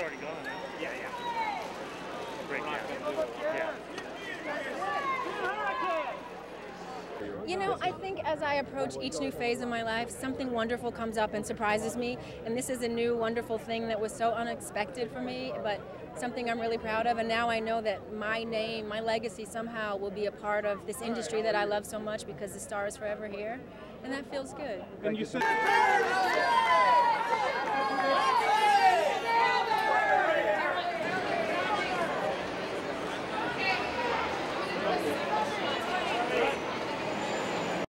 already gone. Yeah, yeah. Yeah. You know, I think as I approach each new phase in my life, something wonderful comes up and surprises me. And this is a new wonderful thing that was so unexpected for me, but something I'm really proud of. And now I know that my name, my legacy somehow will be a part of this industry that I love so much because the star is forever here. And that feels good. And you said.